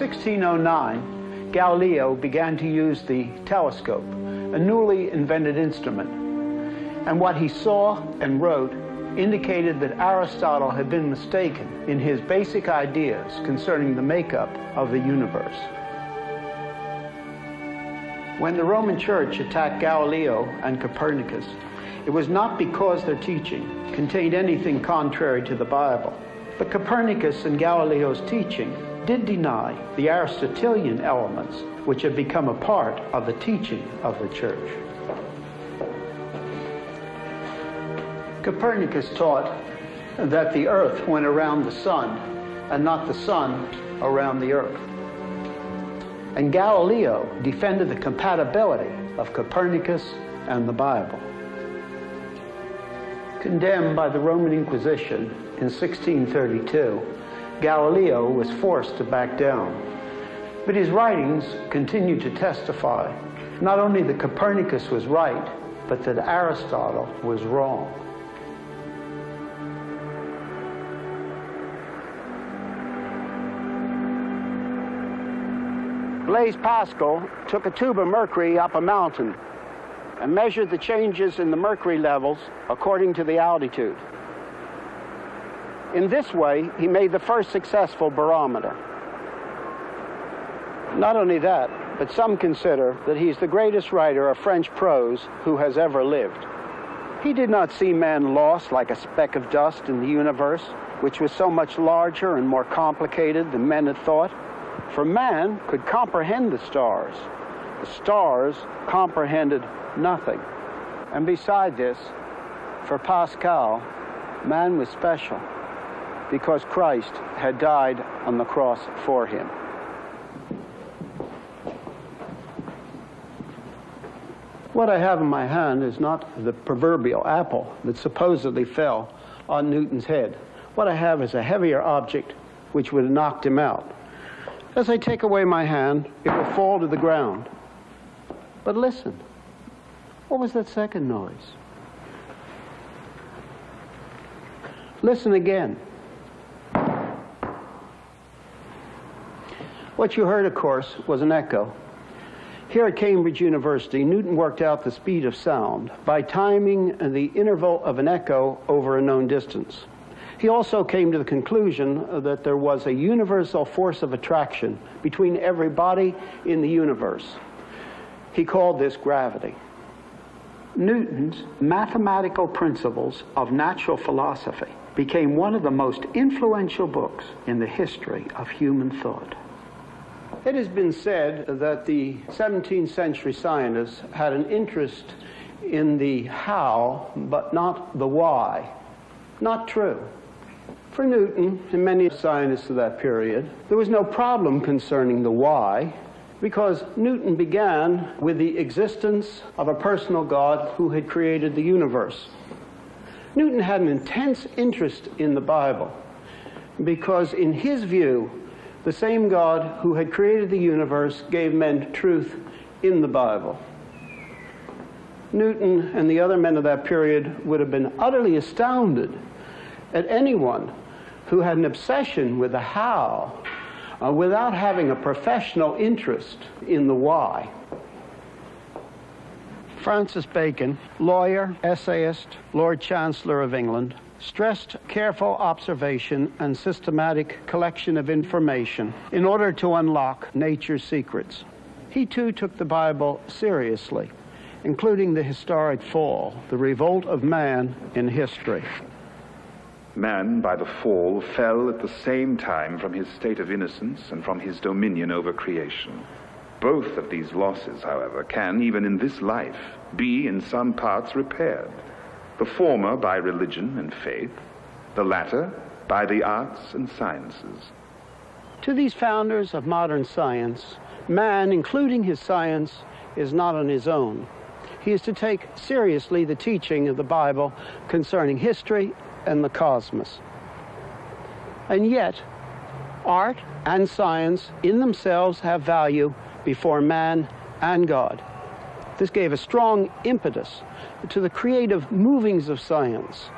In 1609, Galileo began to use the telescope, a newly invented instrument. And what he saw and wrote indicated that Aristotle had been mistaken in his basic ideas concerning the makeup of the universe. When the Roman Church attacked Galileo and Copernicus, it was not because their teaching contained anything contrary to the Bible, but Copernicus and Galileo's teaching did deny the Aristotelian elements which had become a part of the teaching of the church. Copernicus taught that the earth went around the sun and not the sun around the earth. And Galileo defended the compatibility of Copernicus and the Bible. Condemned by the Roman Inquisition in 1632, Galileo was forced to back down. But his writings continued to testify not only that Copernicus was right, but that Aristotle was wrong. Blaise Pascal took a tube of mercury up a mountain and measured the changes in the mercury levels according to the altitude. In this way, he made the first successful barometer. Not only that, but some consider that he's the greatest writer of French prose who has ever lived. He did not see man lost like a speck of dust in the universe, which was so much larger and more complicated than men had thought. For man could comprehend the stars. The stars comprehended nothing. And beside this, for Pascal, man was special because Christ had died on the cross for him. What I have in my hand is not the proverbial apple that supposedly fell on Newton's head. What I have is a heavier object which would have knocked him out. As I take away my hand, it will fall to the ground. But listen, what was that second noise? Listen again. What you heard, of course, was an echo. Here at Cambridge University, Newton worked out the speed of sound by timing the interval of an echo over a known distance. He also came to the conclusion that there was a universal force of attraction between every body in the universe. He called this gravity. Newton's mathematical principles of natural philosophy became one of the most influential books in the history of human thought. It has been said that the 17th century scientists had an interest in the how, but not the why. Not true. For Newton and many scientists of that period, there was no problem concerning the why because Newton began with the existence of a personal God who had created the universe. Newton had an intense interest in the Bible because, in his view, the same God who had created the universe gave men truth in the Bible. Newton and the other men of that period would have been utterly astounded at anyone who had an obsession with the how uh, without having a professional interest in the why. Francis Bacon, lawyer, essayist, Lord Chancellor of England, stressed careful observation and systematic collection of information in order to unlock nature's secrets. He too took the Bible seriously, including the historic fall, the revolt of man in history. Man, by the fall, fell at the same time from his state of innocence and from his dominion over creation. Both of these losses, however, can, even in this life, be in some parts repaired. The former by religion and faith, the latter by the arts and sciences. To these founders of modern science, man, including his science, is not on his own. He is to take seriously the teaching of the Bible concerning history and the cosmos. And yet, art and science in themselves have value before man and God. This gave a strong impetus to the creative movings of science,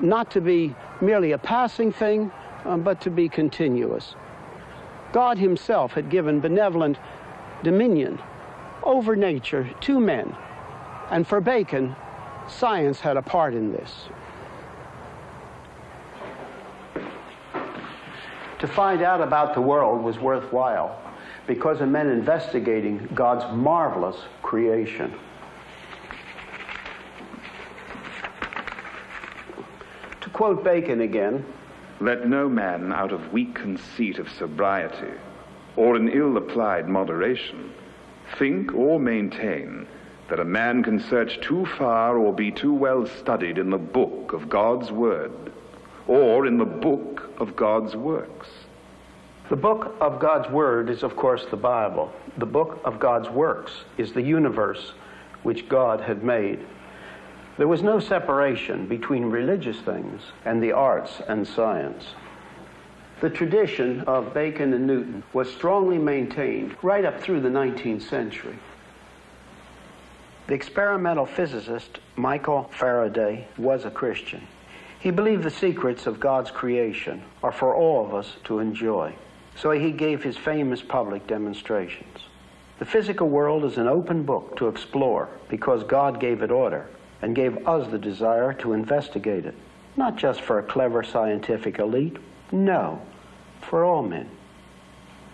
not to be merely a passing thing, um, but to be continuous. God himself had given benevolent dominion over nature to men. And for Bacon, science had a part in this. To find out about the world was worthwhile because of men investigating God's marvelous creation. To quote Bacon again, let no man out of weak conceit of sobriety or in ill applied moderation think or maintain that a man can search too far or be too well studied in the book of God's Word or in the book of God's works. The book of God's Word is, of course, the Bible. The book of God's works is the universe which God had made. There was no separation between religious things and the arts and science. The tradition of Bacon and Newton was strongly maintained right up through the 19th century. The experimental physicist Michael Faraday was a Christian. He believed the secrets of God's creation are for all of us to enjoy. So he gave his famous public demonstrations. The physical world is an open book to explore because God gave it order and gave us the desire to investigate it. Not just for a clever scientific elite, no, for all men.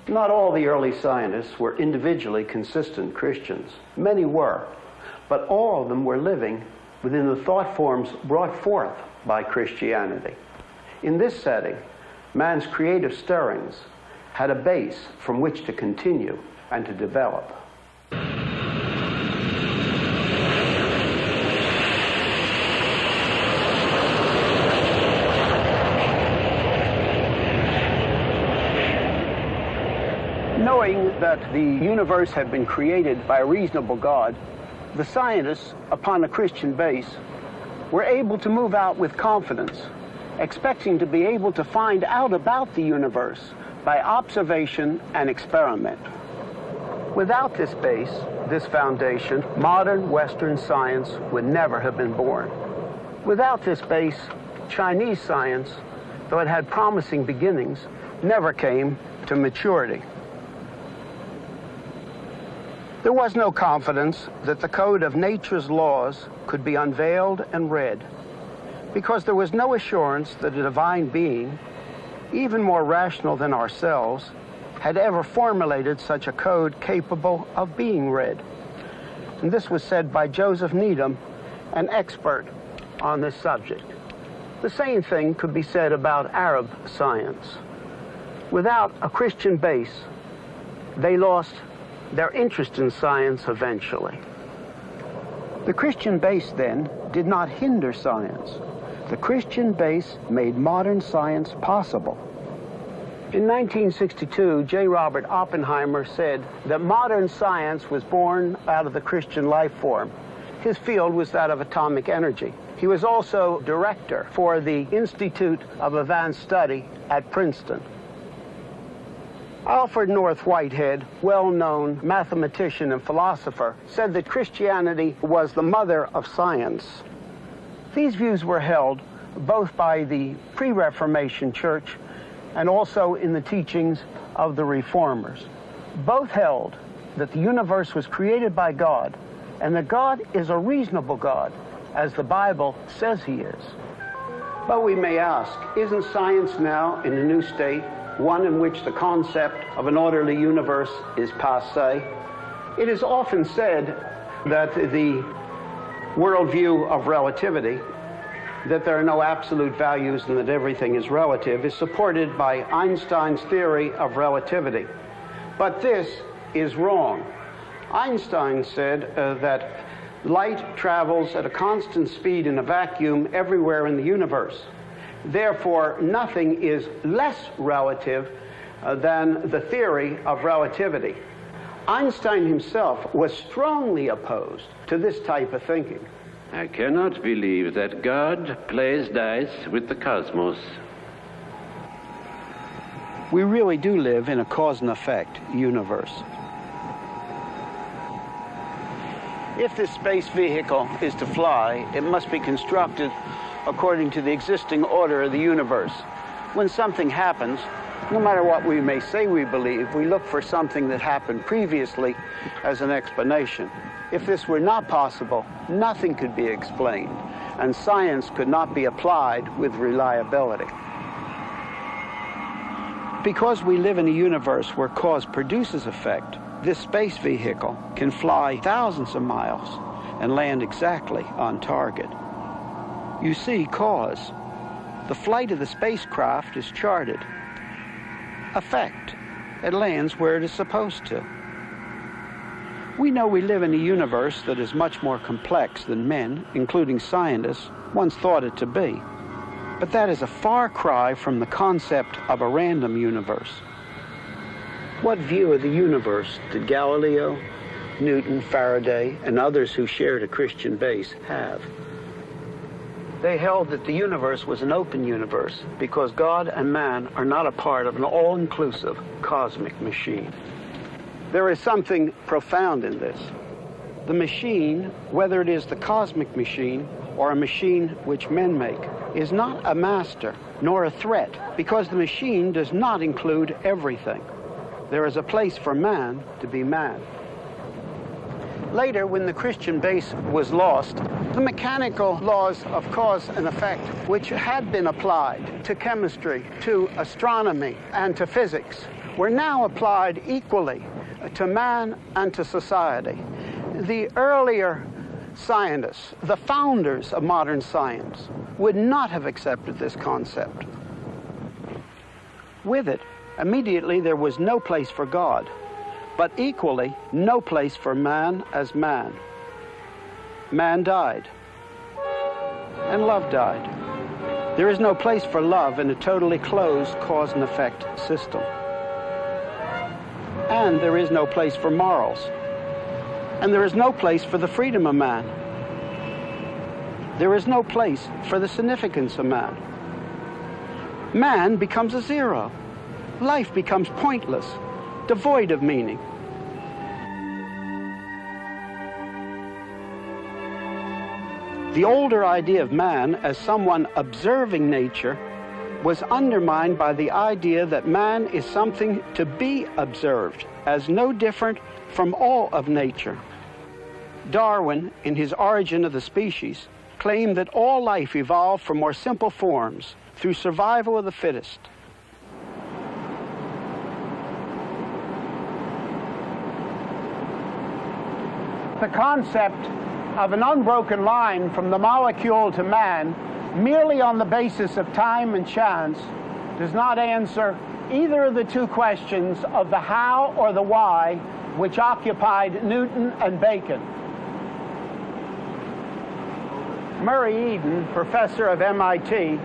Not all the early scientists were individually consistent Christians. Many were, but all of them were living within the thought forms brought forth by Christianity. In this setting, man's creative stirrings had a base from which to continue and to develop. Knowing that the universe had been created by a reasonable God, the scientists, upon a Christian base, were able to move out with confidence, expecting to be able to find out about the universe by observation and experiment. Without this base, this foundation, modern Western science would never have been born. Without this base, Chinese science, though it had promising beginnings, never came to maturity. There was no confidence that the code of nature's laws could be unveiled and read, because there was no assurance that a divine being even more rational than ourselves, had ever formulated such a code capable of being read. And this was said by Joseph Needham, an expert on this subject. The same thing could be said about Arab science. Without a Christian base, they lost their interest in science eventually. The Christian base, then, did not hinder science. The Christian base made modern science possible. In 1962, J. Robert Oppenheimer said that modern science was born out of the Christian life form. His field was that of atomic energy. He was also director for the Institute of Advanced Study at Princeton. Alfred North Whitehead, well-known mathematician and philosopher, said that Christianity was the mother of science. These views were held both by the pre-Reformation church and also in the teachings of the reformers. Both held that the universe was created by God and that God is a reasonable God, as the Bible says he is. But we may ask, isn't science now in a new state, one in which the concept of an orderly universe is passe? It is often said that the worldview of relativity, that there are no absolute values and that everything is relative, is supported by Einstein's theory of relativity. But this is wrong. Einstein said uh, that light travels at a constant speed in a vacuum everywhere in the universe. Therefore, nothing is less relative uh, than the theory of relativity. Einstein himself was strongly opposed to this type of thinking. I cannot believe that God plays dice with the cosmos. We really do live in a cause and effect universe. If this space vehicle is to fly, it must be constructed according to the existing order of the universe. When something happens, No matter what we may say we believe, we look for something that happened previously as an explanation. If this were not possible, nothing could be explained, and science could not be applied with reliability. Because we live in a universe where cause produces effect, this space vehicle can fly thousands of miles and land exactly on target. You see cause. The flight of the spacecraft is charted. Effect. It lands where it is supposed to. We know we live in a universe that is much more complex than men, including scientists, once thought it to be. But that is a far cry from the concept of a random universe. What view of the universe did Galileo, Newton, Faraday, and others who shared a Christian base have? They held that the universe was an open universe because God and man are not a part of an all inclusive cosmic machine. There is something profound in this. The machine, whether it is the cosmic machine or a machine which men make, is not a master nor a threat because the machine does not include everything. There is a place for man to be man. Later, when the Christian base was lost, the mechanical laws of cause and effect, which had been applied to chemistry, to astronomy, and to physics, were now applied equally to man and to society. The earlier scientists, the founders of modern science, would not have accepted this concept. With it, immediately there was no place for God, but equally no place for man as man. Man died, and love died. There is no place for love in a totally closed cause and effect system and there is no place for morals. And there is no place for the freedom of man. There is no place for the significance of man. Man becomes a zero. Life becomes pointless, devoid of meaning. The older idea of man as someone observing nature was undermined by the idea that man is something to be observed, as no different from all of nature. Darwin, in his Origin of the Species, claimed that all life evolved from more simple forms through survival of the fittest. The concept of an unbroken line from the molecule to man merely on the basis of time and chance does not answer either of the two questions of the how or the why which occupied Newton and Bacon. Murray Eden, professor of MIT,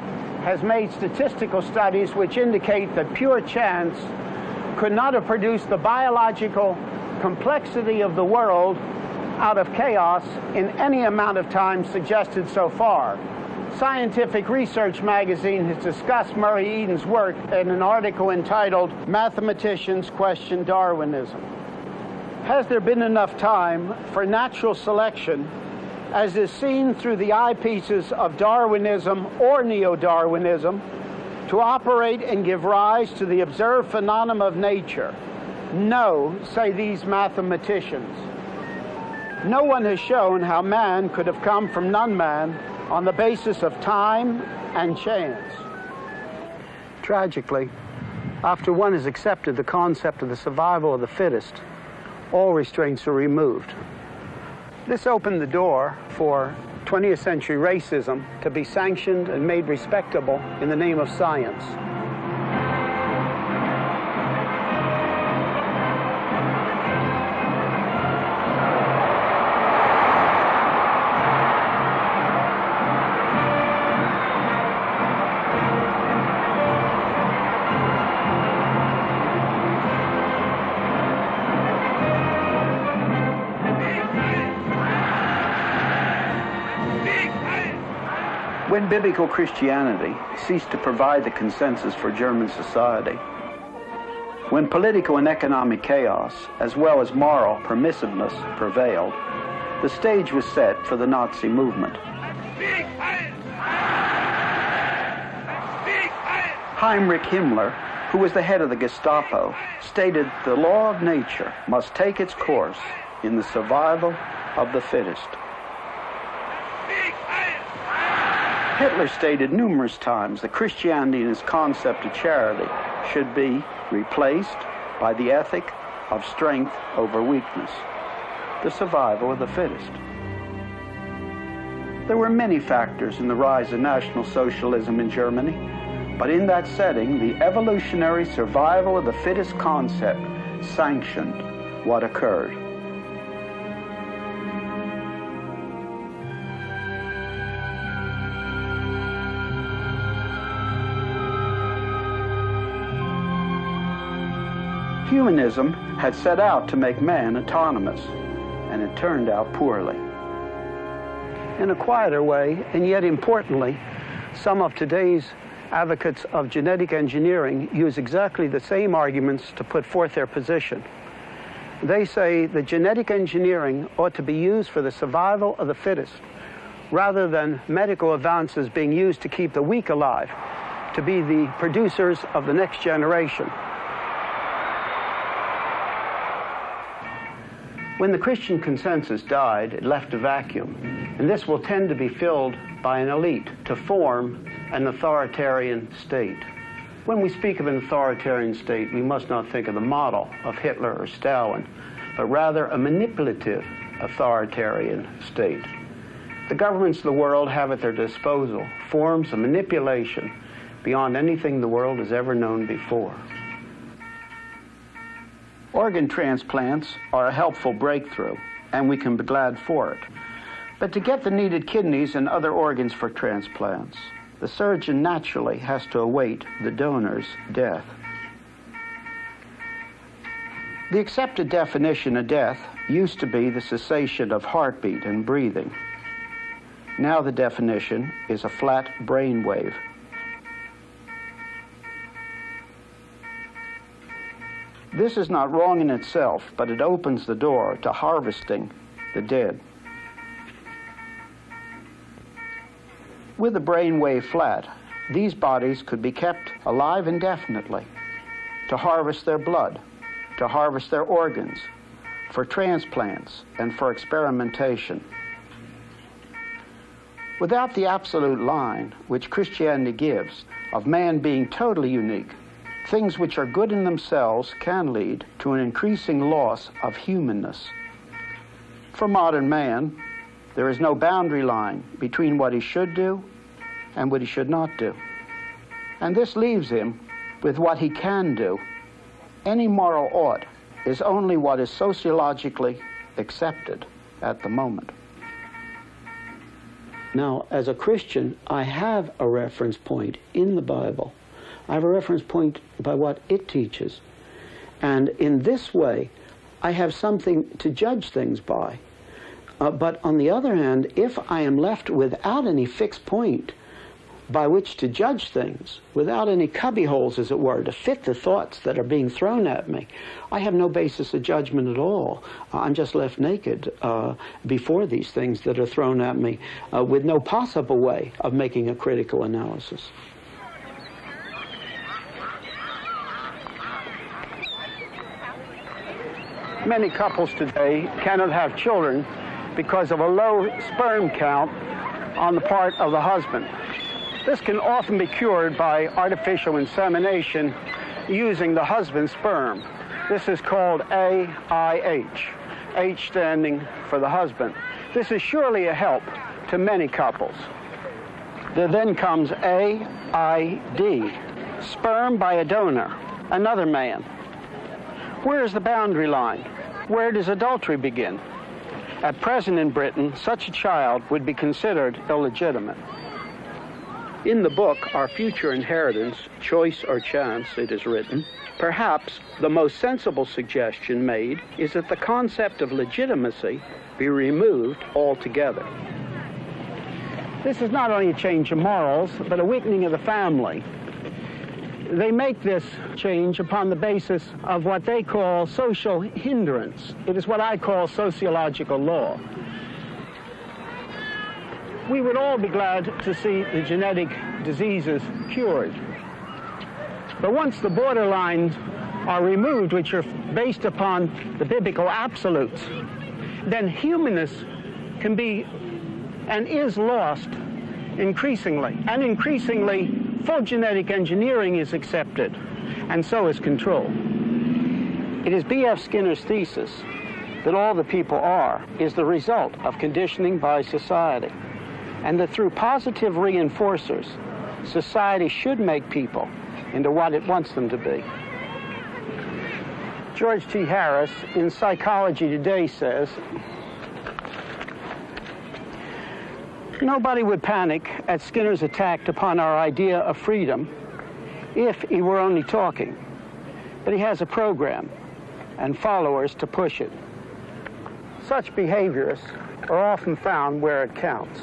has made statistical studies which indicate that pure chance could not have produced the biological complexity of the world out of chaos in any amount of time suggested so far. Scientific Research magazine has discussed Murray Eden's work in an article entitled Mathematicians Question Darwinism. Has there been enough time for natural selection, as is seen through the eyepieces of Darwinism or Neo Darwinism, to operate and give rise to the observed phenomena of nature? No, say these mathematicians. No one has shown how man could have come from non man on the basis of time and chance. Tragically, after one has accepted the concept of the survival of the fittest, all restraints are removed. This opened the door for 20th century racism to be sanctioned and made respectable in the name of science. When biblical Christianity ceased to provide the consensus for German society, when political and economic chaos, as well as moral permissiveness, prevailed, the stage was set for the Nazi movement. Heinrich Himmler, who was the head of the Gestapo, stated the law of nature must take its course in the survival of the fittest. Hitler stated numerous times that Christianity and its concept of charity should be replaced by the ethic of strength over weakness, the survival of the fittest. There were many factors in the rise of National Socialism in Germany, but in that setting, the evolutionary survival of the fittest concept sanctioned what occurred. Humanism had set out to make man autonomous, and it turned out poorly. In a quieter way, and yet importantly, some of today's advocates of genetic engineering use exactly the same arguments to put forth their position. They say that genetic engineering ought to be used for the survival of the fittest, rather than medical advances being used to keep the weak alive, to be the producers of the next generation. When the Christian consensus died, it left a vacuum, and this will tend to be filled by an elite to form an authoritarian state. When we speak of an authoritarian state, we must not think of the model of Hitler or Stalin, but rather a manipulative authoritarian state. The governments of the world have at their disposal forms of manipulation beyond anything the world has ever known before. Organ transplants are a helpful breakthrough, and we can be glad for it. But to get the needed kidneys and other organs for transplants, the surgeon naturally has to await the donor's death. The accepted definition of death used to be the cessation of heartbeat and breathing. Now the definition is a flat brain This is not wrong in itself, but it opens the door to harvesting the dead. With the brain wave flat, these bodies could be kept alive indefinitely to harvest their blood, to harvest their organs, for transplants, and for experimentation. Without the absolute line which Christianity gives of man being totally unique, things which are good in themselves can lead to an increasing loss of humanness. For modern man, there is no boundary line between what he should do and what he should not do. And this leaves him with what he can do. Any moral ought is only what is sociologically accepted at the moment. Now, as a Christian, I have a reference point in the Bible I have a reference point by what it teaches. And in this way, I have something to judge things by. Uh, but on the other hand, if I am left without any fixed point by which to judge things, without any cubbyholes, as it were, to fit the thoughts that are being thrown at me, I have no basis of judgment at all. I'm just left naked uh, before these things that are thrown at me uh, with no possible way of making a critical analysis. Many couples today cannot have children because of a low sperm count on the part of the husband. This can often be cured by artificial insemination using the husband's sperm. This is called AIH, H standing for the husband. This is surely a help to many couples. There then comes AID, sperm by a donor, another man. Where is the boundary line? Where does adultery begin? At present in Britain, such a child would be considered illegitimate. In the book, Our Future Inheritance, Choice or Chance, it is written, perhaps the most sensible suggestion made is that the concept of legitimacy be removed altogether. This is not only a change of morals, but a weakening of the family they make this change upon the basis of what they call social hindrance. It is what I call sociological law. We would all be glad to see the genetic diseases cured. But once the borderlines are removed, which are based upon the biblical absolutes, then humanness can be and is lost increasingly. And increasingly, full genetic engineering is accepted, and so is control. It is B.F. Skinner's thesis that all the people are is the result of conditioning by society, and that through positive reinforcers, society should make people into what it wants them to be. George T. Harris in Psychology Today says, Nobody would panic at Skinner's attack upon our idea of freedom if he were only talking. But he has a program and followers to push it. Such behaviorists are often found where it counts.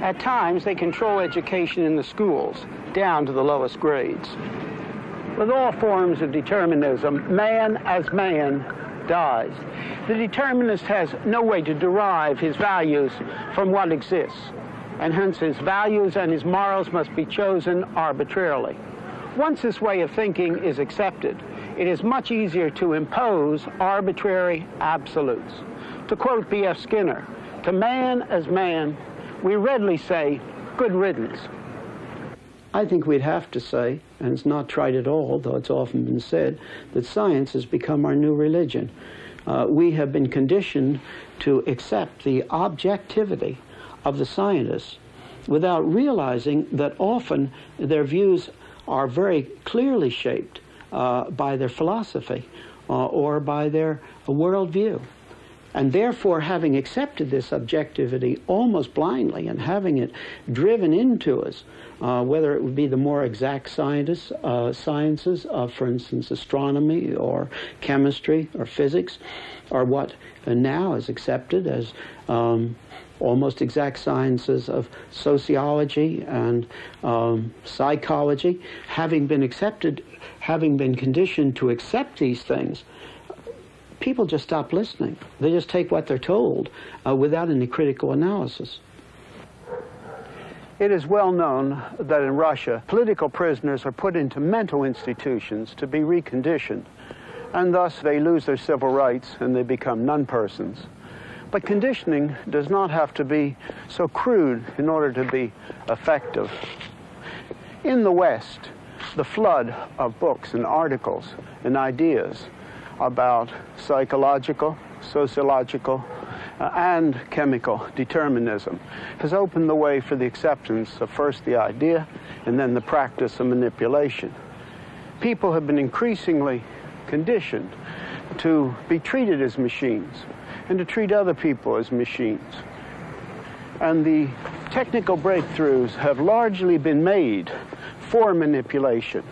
At times, they control education in the schools, down to the lowest grades. With all forms of determinism, man as man dies. The determinist has no way to derive his values from what exists, and hence his values and his morals must be chosen arbitrarily. Once this way of thinking is accepted, it is much easier to impose arbitrary absolutes. To quote B.F. Skinner, to man as man, we readily say, good riddance. I think we'd have to say, and it's not tried at all, though it's often been said, that science has become our new religion. Uh, we have been conditioned to accept the objectivity of the scientists without realizing that often their views are very clearly shaped uh, by their philosophy uh, or by their worldview. And therefore, having accepted this objectivity almost blindly and having it driven into us, uh, whether it would be the more exact scientists, uh, sciences, of, for instance, astronomy or chemistry or physics, or what now is accepted as um, almost exact sciences of sociology and um, psychology, having been accepted, having been conditioned to accept these things, people just stop listening. They just take what they're told uh, without any critical analysis. It is well known that in Russia, political prisoners are put into mental institutions to be reconditioned, and thus they lose their civil rights and they become non-persons. But conditioning does not have to be so crude in order to be effective. In the West, the flood of books and articles and ideas about psychological, sociological, uh, and chemical determinism has opened the way for the acceptance of first the idea and then the practice of manipulation. People have been increasingly conditioned to be treated as machines and to treat other people as machines. And the technical breakthroughs have largely been made for manipulation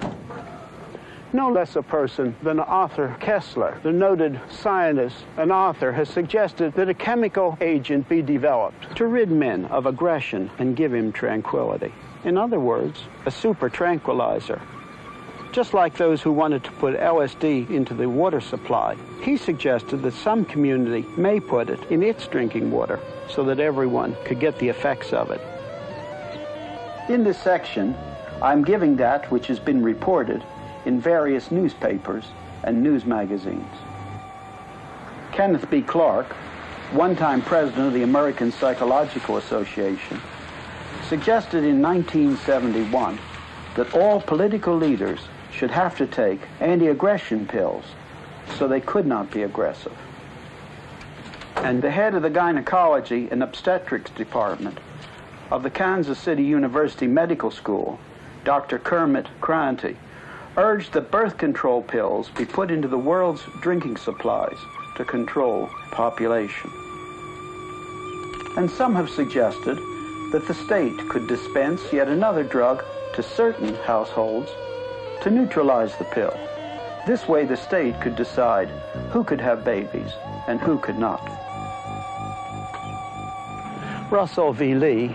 no less a person than Arthur Koestler, the noted scientist and author, has suggested that a chemical agent be developed to rid men of aggression and give him tranquility. In other words, a super tranquilizer. Just like those who wanted to put LSD into the water supply, he suggested that some community may put it in its drinking water so that everyone could get the effects of it. In this section, I'm giving that which has been reported in various newspapers and news magazines. Kenneth B. Clark, one-time president of the American Psychological Association, suggested in 1971 that all political leaders should have to take anti-aggression pills so they could not be aggressive. And the head of the gynecology and obstetrics department of the Kansas City University Medical School, Dr. Kermit Krantz, urged that birth control pills be put into the world's drinking supplies to control population. And some have suggested that the state could dispense yet another drug to certain households to neutralize the pill. This way the state could decide who could have babies and who could not. Russell V. Lee,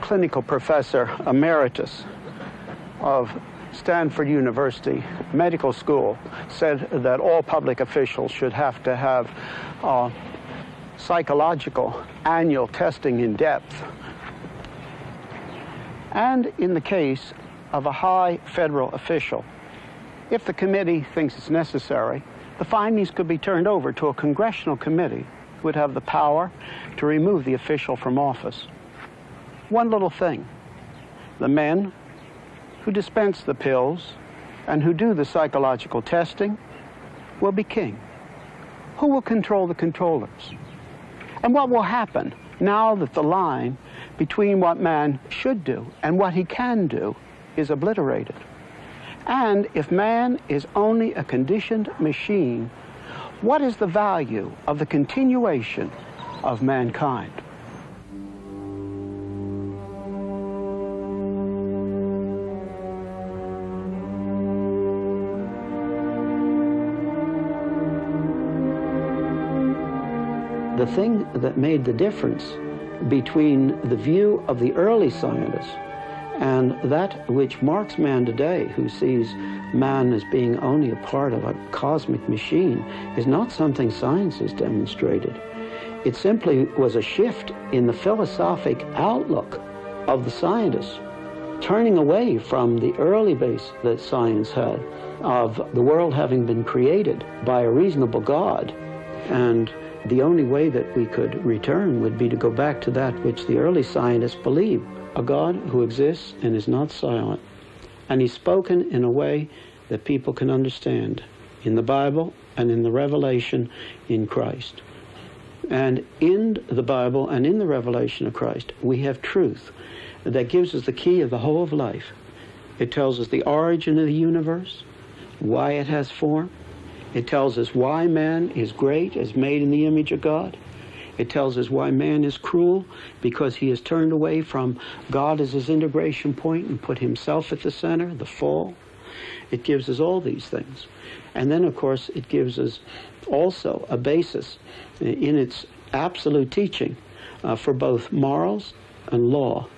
clinical professor emeritus of Stanford University Medical School said that all public officials should have to have uh, psychological annual testing in depth. And in the case of a high federal official. If the committee thinks it's necessary, the findings could be turned over to a congressional committee who would have the power to remove the official from office. One little thing. The men who dispense the pills and who do the psychological testing will be king. Who will control the controllers? And what will happen now that the line between what man should do and what he can do is obliterated? And if man is only a conditioned machine, what is the value of the continuation of mankind? The thing that made the difference between the view of the early scientists and that which marks man today, who sees man as being only a part of a cosmic machine, is not something science has demonstrated. It simply was a shift in the philosophic outlook of the scientists, turning away from the early base that science had of the world having been created by a reasonable God and the only way that we could return would be to go back to that which the early scientists believed a God who exists and is not silent. And he's spoken in a way that people can understand in the Bible and in the revelation in Christ. And in the Bible and in the revelation of Christ, we have truth that gives us the key of the whole of life. It tells us the origin of the universe, why it has form, it tells us why man is great, as made in the image of God. It tells us why man is cruel, because he has turned away from God as his integration point and put himself at the center, the fall. It gives us all these things. And then, of course, it gives us also a basis in its absolute teaching uh, for both morals and law